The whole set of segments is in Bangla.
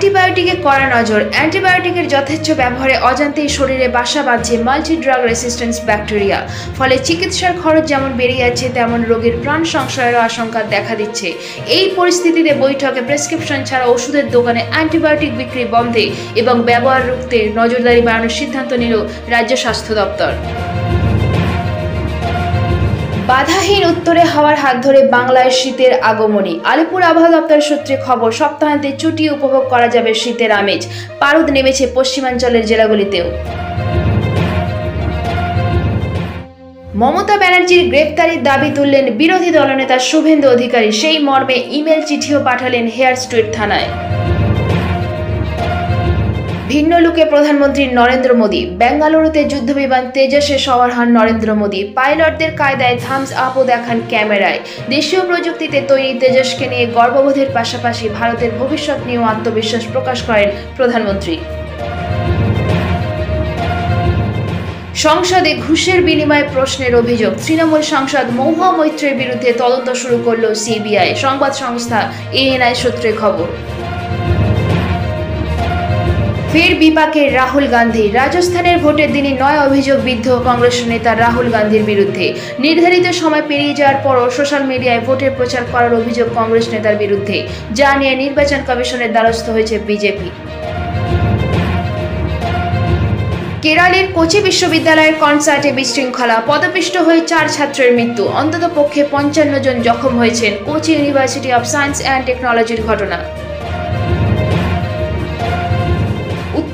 অ্যান্টিবায়োটিকে কড়া নজর। অ্যান্টিবায়োটিকের যথেচ্ছ ব্যবহারে অজান্তেই শরীরে বাসা বাঁধছে মাল্টি ড্রাগ রেসিস্ট্যান্স ব্যাকটেরিয়া। ফলে চিকিৎসার খরচ যেমন বেড়ে যাচ্ছে, তেমন রোগীর প্রাণ সংশয়েরও আশঙ্কা দেখা দিচ্ছে। এই পরিস্থিতিতে বৈঠকে প্রেসক্রিপশন ছাড়া ওষুধের দোকানে অ্যান্টিবায়োটিক বিক্রি বন্ধে এবং ব্যবহার রুখতে নজরদারি বাড়ানোর সিদ্ধান্ত নিল রাজ্য স্বাস্থ্য দপ্তর। বাধাহীন উত্তরে হাওয়ার হাত ধরে বাংলায় শীতের আগমনী। আলিপুর আবহাওয়া দপ্তর সূত্রে খবর, সপ্তাহান্তে ছুটি উপভোগ করা যাবে শীতের আমেজ। পারদ নেমেছে পশ্চিমাঞ্চলের জেলাগুলিতেও। মমতা ব্যানার্জির গ্রেপ্তারির দাবি তুললেন বিরোধী দলনেতা শুভেন্দু অধিকারী। সেই মর্মে ইমেল চিঠিও পাঠালেন হেয়ার স্ট্রিট থানায়। ভিন্ন লুকে প্রধানমন্ত্রী নরেন্দ্র মোদী। বেঙ্গালুরুতে যুদ্ধবিমান তেজসে সওয়ার হন নরেন্দ্র মোদী। পাইলটদের কায়দায় থামস আপও দেখান ক্যামেরায়। দেশীয় প্রযুক্তিতে তৈরি তেজসকে নিয়ে গর্ববোধের পাশাপাশি ভারতের ভবিষ্যৎ নিয়েও আত্মবিশ্বাস প্রকাশ করেন প্রধানমন্ত্রী। সংসদে ঘুষের বিনিময়ে প্রশ্নের অভিযোগ। তৃণমূল সাংসদ মহুয়া মৈত্রের বিরুদ্ধে তদন্ত শুরু করল সিবিআই। সংবাদ সংস্থা এএনআই সূত্রে খবর। ফের বিপাকে রাহুল গান্ধী। রাজস্থানের ভোটের দিনই নয় অভিযোগ বিদ্ধ কংগ্রেস নেতা রাহুল গান্ধীর বিরুদ্ধে। নির্ধারিত সময় পেরিয়ে যাওয়ার পরও সোশ্যাল মিডিয়ায় ভোটের প্রচার করার অভিযোগ কংগ্রেস নেতার বিরুদ্ধে, যা নিয়ে নির্বাচন কমিশনের দ্বারস্থ হয়েছে বিজেপি। কেরলের কোচি বিশ্ববিদ্যালয়ের কনসার্টে বিশৃঙ্খলা, পদপিষ্ট হয়ে চার ছাত্রের মৃত্যু। অন্তত পক্ষে পঞ্চান্ন জন জখম হয়েছেন Kochi University of Science and টেকনোলজির ঘটনা।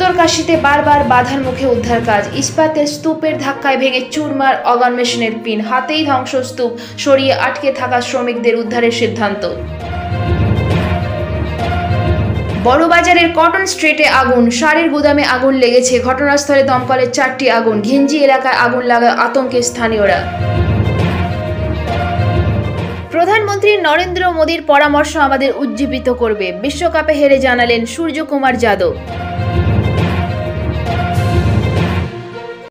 উত্তরকাশীতে বারবার বাধার মুখে উদ্ধার কাজ। ইস্পাতের স্তূপের ধাক্কায় ভেঙে চুরমার অগান মেশিনের পিন। হাতেই ধ্বংসস্তূপ সরিয়ে আটকে থাকা শ্রমিকদের উদ্ধারের সিদ্ধান্ত। বড়বাজারের কটন স্ট্রিটে আগুন। শাড়ির গুদামে আগুন লেগেছে। ঘটনাস্থলে দমকলের চারটি আগুন। ঘিঞ্জি এলাকায় আগুন লাগায় আতঙ্কে স্থানীয়রা। প্রধানমন্ত্রী নরেন্দ্র মোদীর পরামর্শ আমাদের উজ্জীবিত করবে। বিশ্বকাপে হেরে জানালেন সূর্যকুমার যাদব।